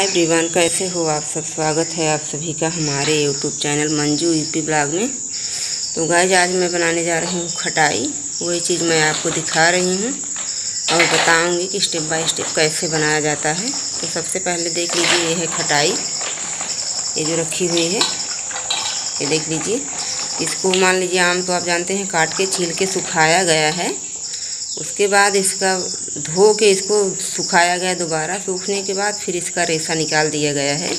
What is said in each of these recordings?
Hi everyone, कैसे हो आप सब? स्वागत है आप सभी का हमारे YouTube channel Manju UP blog में। तो गाइज़ आज मैं बनाने जा रही हूँ खटाई। वही चीज़ मैं आपको दिखा रही हूँ। और बताऊँगी कि स्टेप बाय स्टेप कैसे बनाया जाता है। तो सबसे पहले देख लीजिए, ये है खटाई। ये जो रखी हुई है, ये देख लीजिए। इसको मान लीजिए आम तो आप जानते हैं, काट के, छील के सुखाया गया है। उसके बाद इसका धो के इसको सुखाया गया दोबारा, सूखने के बाद फिर इसका रेसा निकाल दिया गया है।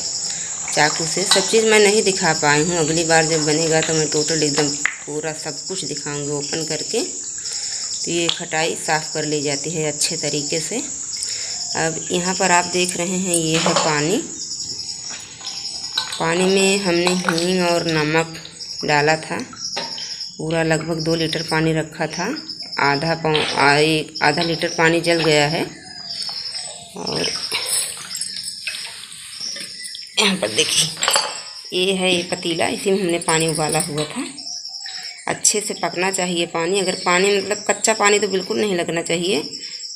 चाकू से सब चीज़ मैं नहीं दिखा पाई हूँ। अगली बार जब बनेगा तो मैं टोटल एकदम पूरा सब कुछ दिखाऊँगी ओपन करके। तो ये खटाई साफ़ कर ली जाती है अच्छे तरीके से। अब यहाँ पर आप देख रहे हैं, ये है पानी। पानी में हमने हींग और नमक डाला था। पूरा लगभग दो लीटर पानी रखा था। आधा पौ आधा लीटर पानी जल गया है। और यहाँ पर देखिए, ये है ये पतीला, इसी में हमने पानी उबाला हुआ था। अच्छे से पकना चाहिए पानी, अगर पानी मतलब कच्चा पानी तो बिल्कुल नहीं लगना चाहिए,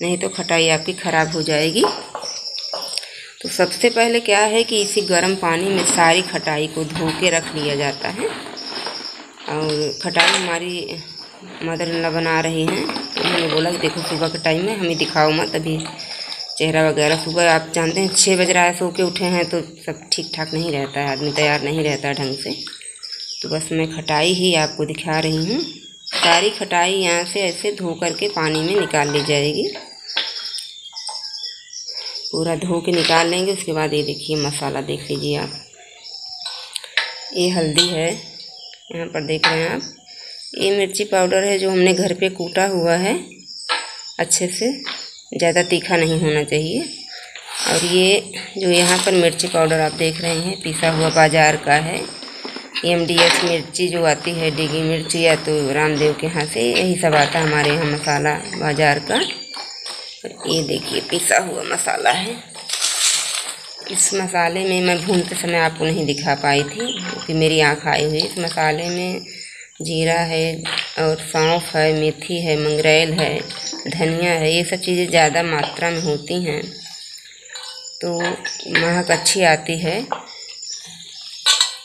नहीं तो खटाई आपकी ख़राब हो जाएगी। तो सबसे पहले क्या है कि इसी गर्म पानी में सारी खटाई को धो के रख लिया जाता है। और खटाई हमारी मदर इन बना रही हैं। उन्होंने बोला कि देखो सुबह के टाइम में हमें दिखाओ मत, अभी चेहरा वगैरह सुबह आप जानते हैं छः बज रहा है, सो के उठे हैं तो सब ठीक ठाक नहीं रहता है, आदमी तैयार नहीं रहता है ढंग से। तो बस मैं खटाई ही आपको दिखा रही हूँ। सारी खटाई यहाँ से ऐसे धो करके पानी में निकाल ली जाएगी। पूरा धो के निकाल लेंगे, उसके बाद ये देखिए मसाला देख लीजिए आप। ये हल्दी है, यहाँ पर देख रहे हैं आप। ये मिर्ची पाउडर है जो हमने घर पे कूटा हुआ है। अच्छे से। ज़्यादा तीखा नहीं होना चाहिए। और ये जो यहाँ पर मिर्ची पाउडर आप देख रहे हैं, पिसा हुआ बाज़ार का है। एम डी एच मिर्ची जो आती है, डिगी मिर्ची या तो रामदेव के यहाँ से, यही सब आता है हमारे यहाँ मसाला बाज़ार का। ये देखिए, पिसा हुआ मसाला है। इस मसाले में मैं भूनते समय आपको नहीं दिखा पाई थी, क्योंकि मेरी आँख आई हुई इस मसाले में जीरा है और सौंफ है, मेथी है, मंगरेल है, धनिया है, ये सब चीज़ें ज़्यादा मात्रा में होती हैं। तो महक अच्छी आती है।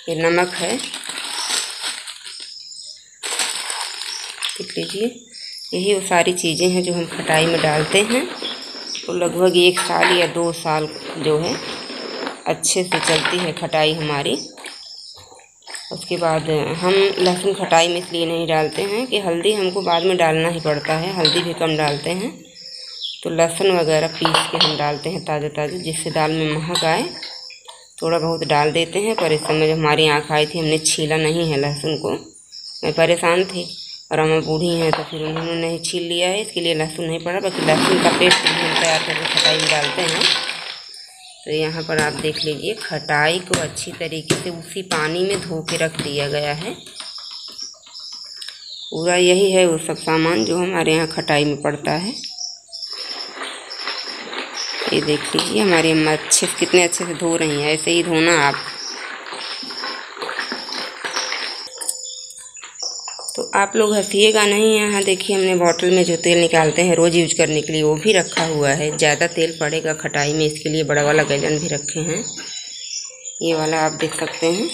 ये नमक है। देख लीजिए, यही वो सारी चीज़ें हैं जो हम खटाई में डालते हैं। तो लगभग एक साल या दो साल जो है अच्छे से चलती है खटाई हमारी। उसके बाद, हम लहसुन खटाई में इसलिए नहीं डालते हैं कि हल्दी हमको बाद में डालना ही पड़ता है, हल्दी भी कम डालते हैं। तो लहसुन वगैरह पीस के हम डालते हैं ताज़ा ताज़ा जिससे दाल में महक आए। थोड़ा बहुत डाल देते हैं, पर इस समय जब हमारी आँख आई थी, हमने छीला नहीं है लहसुन को। मैं परेशान थी और हम बूढ़ी हैं तो फिर उन्होंने नहीं छील लिया है, इसके लिए लहसुन नहीं पड़ा, बाकी लहसुन का पेस्ट भी हम तैयार करके खटाई में डालते हैं। तो यहाँ पर आप देख लीजिए, खटाई को अच्छी तरीके से उसी पानी में धो के रख दिया गया है। पूरा यही है वो सब सामान जो हमारे यहाँ खटाई में पड़ता है। ये देख लीजिए, हमारी अम्मा अच्छे से कितने अच्छे से धो रही हैं, ऐसे ही धोना आप। तो आप लोग हंसीएगा नहीं, यहाँ देखिए हमने बॉटल में जो तेल निकालते हैं, रोज़ यूज़ करने के लिए वो भी रखा हुआ है। ज़्यादा तेल पड़ेगा खटाई में, इसके लिए बड़ा वाला गैलन भी रखे हैं। ये वाला आप देख सकते हैं।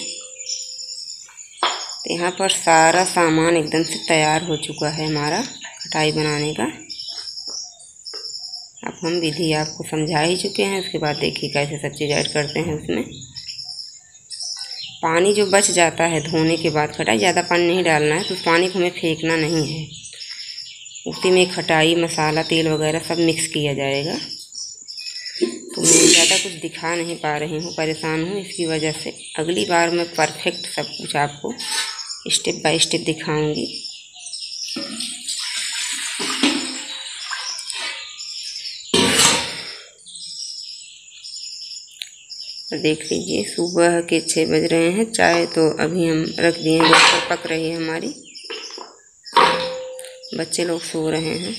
तो यहाँ पर सारा सामान एकदम से तैयार हो चुका है हमारा खटाई बनाने का। अब हम विधि आपको समझा ही चुके हैं, उसके बाद देखिए कैसे सब चीज़ ऐड करते हैं उसमें। पानी जो बच जाता है धोने के बाद, खटाई ज़्यादा पानी नहीं डालना है तो पानी को हमें फेंकना नहीं है। उसी में खटाई, मसाला, तेल वगैरह सब मिक्स किया जाएगा। तो मैं ज़्यादा कुछ दिखा नहीं पा रही हूँ, परेशान हूँ। इसकी वजह से अगली बार मैं परफेक्ट सब कुछ आपको स्टेप बाय स्टेप दिखाऊँगी। देख लीजिए, सुबह के छः बज रहे हैं। चाय तो अभी हम रख दिए हैं पक रही है हमारी। बच्चे लोग सो रहे हैं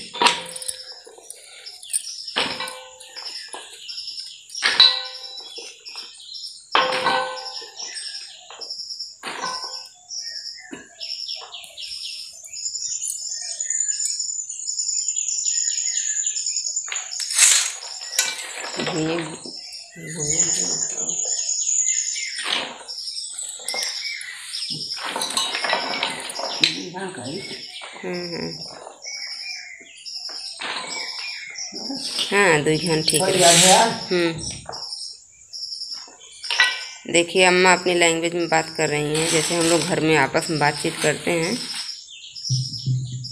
ये हाँ दो ठीक है देखिए अम्मा अपनी लैंग्वेज में बात कर रही हैं जैसे हम लोग घर में आपस में बातचीत करते हैं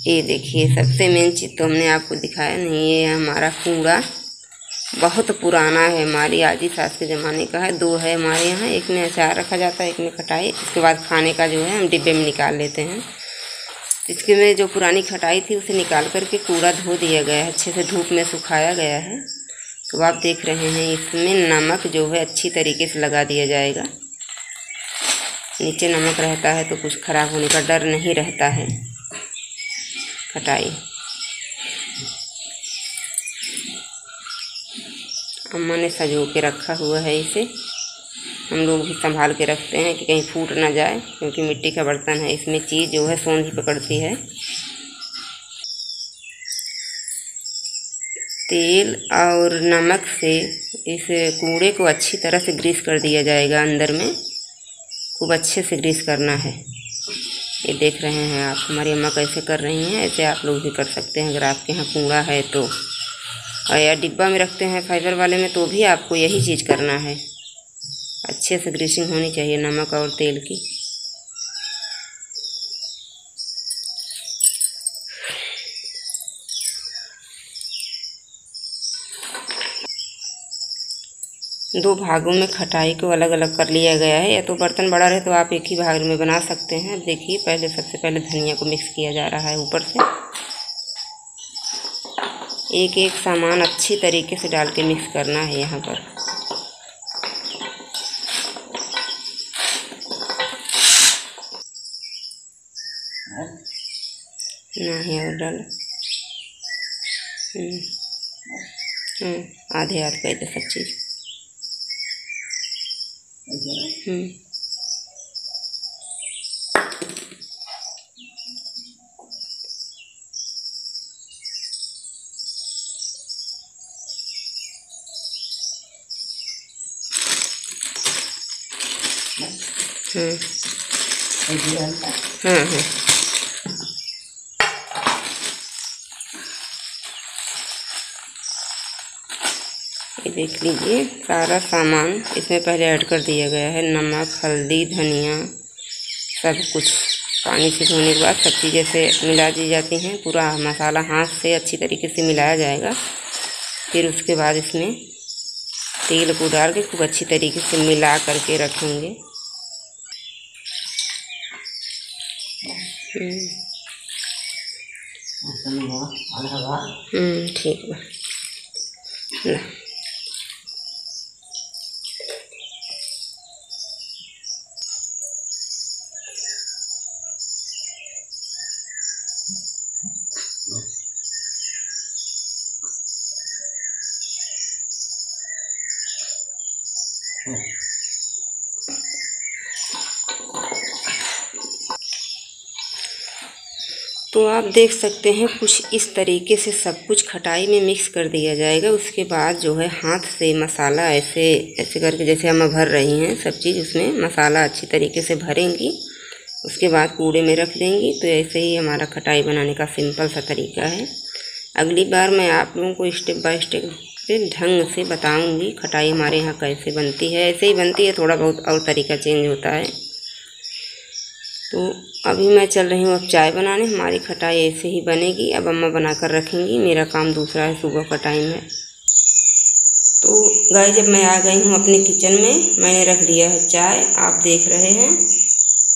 ये देखिए सबसे मेन चीज़ तो हमने आपको दिखाया नहीं ये हमारा कूड़ा बहुत पुराना है हमारी आजी सास के ज़माने का है दो है हमारे यहाँ एक में अचार रखा जाता है एक में खटाई इसके बाद खाने का जो है हम डिब्बे में निकाल लेते हैं इसके में जो पुरानी खटाई थी उसे निकाल करके कूड़ा धो दिया गया है, अच्छे से धूप में सुखाया गया है। तो आप देख रहे हैं, इसमें नमक जो है अच्छी तरीके से लगा दिया जाएगा। नीचे नमक रहता है तो कुछ ख़राब होने का डर नहीं रहता है खटाई। अम्मा ने सजो के रखा हुआ है इसे। हम लोग भी संभाल के रखते हैं कि कहीं फूट ना जाए, क्योंकि मिट्टी का बर्तन है। इसमें चीज़ जो है सोंधी पकड़ती है। तेल और नमक से इस कूड़े को अच्छी तरह से ग्रीस कर दिया जाएगा अंदर में। खूब अच्छे से ग्रीस करना है। ये देख रहे हैं आप, हमारी अम्मा कैसे कर रही हैं, ऐसे आप लोग भी कर सकते हैं। अगर आपके यहाँ कूड़ा है तो। और या डिब्बा में रखते हैं फाइबर वाले में तो भी आपको यही चीज़ करना है। अच्छे से ग्रीसिंग होनी चाहिए नमक और तेल की। दो भागों में खटाई को अलग अलग कर लिया गया है। या तो बर्तन बड़ा रहे तो आप एक ही भाग में बना सकते हैं। देखिए, पहले सबसे पहले धनिया को मिक्स किया जा रहा है ऊपर से। एक एक सामान अच्छी तरीके से डाल के मिक्स करना है यहाँ पर। और डाल हम्म, हम्म, आधे आध कर दे सब चीज़। हम्म। हाँ हाँ देख लीजिए सारा सामान इसमें पहले ऐड कर दिया गया है। नमक हल्दी धनिया सब कुछ। पानी से धोने के बाद सब चीज़ें से मिला दी जाती हैं। पूरा मसाला हाथ से अच्छी तरीके से मिलाया जाएगा। फिर उसके बाद इसमें तेल को डाल के खूब अच्छी तरीके से मिला करके रखेंगे। हम्म, हम्म ठीक है। तो आप देख सकते हैं, कुछ इस तरीके से सब कुछ खटाई में मिक्स कर दिया जाएगा। उसके बाद जो है हाथ से मसाला ऐसे ऐसे करके जैसे हम भर रही हैं, सब चीज़ उसमें मसाला अच्छी तरीके से भरेंगी। उसके बाद कूड़े में रख देंगी। तो ऐसे ही हमारा खटाई बनाने का सिंपल सा तरीका है। अगली बार मैं आप लोगों को स्टेप बाय स्टेप ढंग से बताऊँगी खटाई हमारे यहाँ कैसे बनती है। ऐसे ही बनती है, थोड़ा बहुत और तरीका चेंज होता है। तो अभी मैं चल रही हूँ अब चाय बनाने। हमारी खटाई ऐसे ही बनेगी। अब अम्मा बना कर रखेंगी। मेरा काम दूसरा है, सुबह का टाइम है। तो गाय जब मैं आ गई हूँ अपने किचन में, मैंने रख दिया है चाय। आप देख रहे हैं,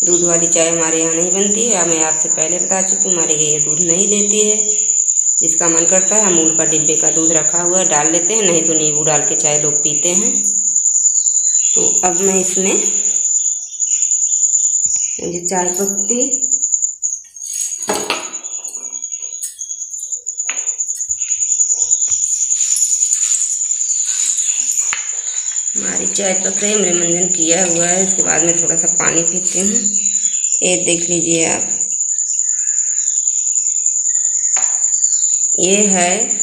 दूध वाली चाय हमारे यहाँ नहीं बनती है। मैं आपसे पहले बता चुकी हूँ, हमारे ये दूध नहीं देती है। जिसका मन करता है अमूल का डिब्बे का दूध रखा हुआ है, डाल लेते हैं। नहीं तो नींबू डाल के चाय लोग पीते हैं। तो अब मैं इसमें चाय पत्ती। हमारी चाय पक रही है मंजन किया हुआ है, इसके बाद में थोड़ा सा पानी पीती हूँ। ये देख लीजिए आप। ये है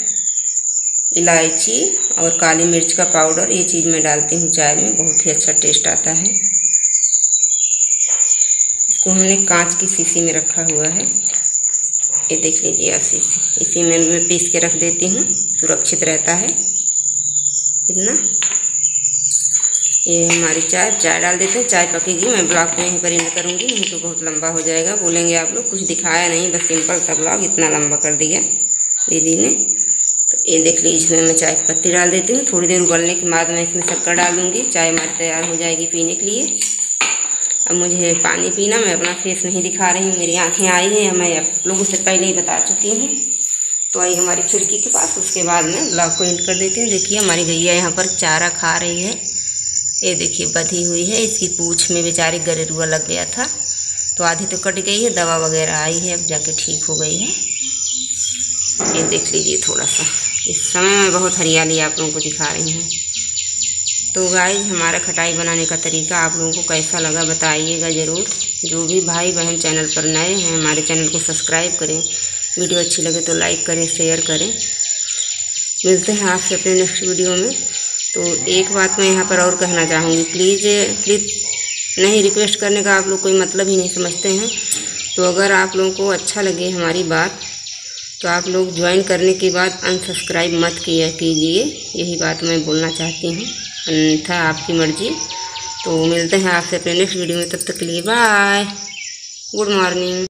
इलायची और काली मिर्च का पाउडर, ये चीज़ मैं डालती हूँ चाय में, बहुत ही अच्छा टेस्ट आता है। इसको हमने कांच की शीशी में रखा हुआ है। ये देख लीजिए आप शीशी इसी में मैं पीस के रख देती हूँ, सुरक्षित रहता है। इतना। ये हमारी चाय चाय डाल देते हैं। चाय पकेगी, मैं ब्लॉग को यहीं पर ही करूँगी, नहीं तो बहुत लंबा हो जाएगा। बोलेंगे आप लोग, कुछ दिखाया नहीं, बस सिंपल सा ब्लॉग, इतना लंबा कर दिया दीदी ने। तो ये देख लीजिए, इसमें मैं चाय की पत्ती डाल देती हूँ। थोड़ी देर उबलने के बाद मैं इसमें शक्कर डाल दूँगी। चाय हमारी तैयार हो जाएगी पीने के लिए। अब मुझे पानी पीना, मैं अपना फेस नहीं दिखा रही हूँ, मेरी आँखें आई हैं, मैं आप लोगों से पहले ही बता चुकी हूँ। तो आई हमारी खिड़की के पास, उसके बाद में ब्लॉग को एंड कर देती हूँ। देखिए, हमारी गैया यहाँ पर चारा खा रही है। ये देखिए, बधी हुई है, इसकी पूछ में बेचारी गरेरुआ लग गया था। तो आधी तो कट गई है, दवा वगैरह आई है, अब जाके ठीक हो गई है। ये देख लीजिए थोड़ा सा। इस समय मैं बहुत हरियाली आप लोगों को दिखा रही हूँ। तो गाइस, हमारा खटाई बनाने का तरीका आप लोगों को कैसा लगा बताइएगा ज़रूर। जो भी भाई बहन चैनल पर नए हैं, हमारे चैनल को सब्सक्राइब करें, वीडियो अच्छी लगे तो लाइक करें, शेयर करें। मिलते हैं आपसे अपने नेक्स्ट वीडियो में। तो एक बात मैं यहाँ पर और कहना चाहूँगी प्लीज़ प्लीज़ नहीं रिक्वेस्ट करने का आप लोग कोई मतलब ही नहीं समझते हैं। तो अगर आप लोगों को अच्छा लगे हमारी बात तो आप लोग ज्वाइन करने के बाद अनसब्सक्राइब मत किया कीजिए। यही बात मैं बोलना चाहती हूँ। अन्यथा आपकी मर्ज़ी। तो मिलते हैं आपसे अपने नेक्स्ट वीडियो में, तब तक के लिए बाय गुड मॉर्निंग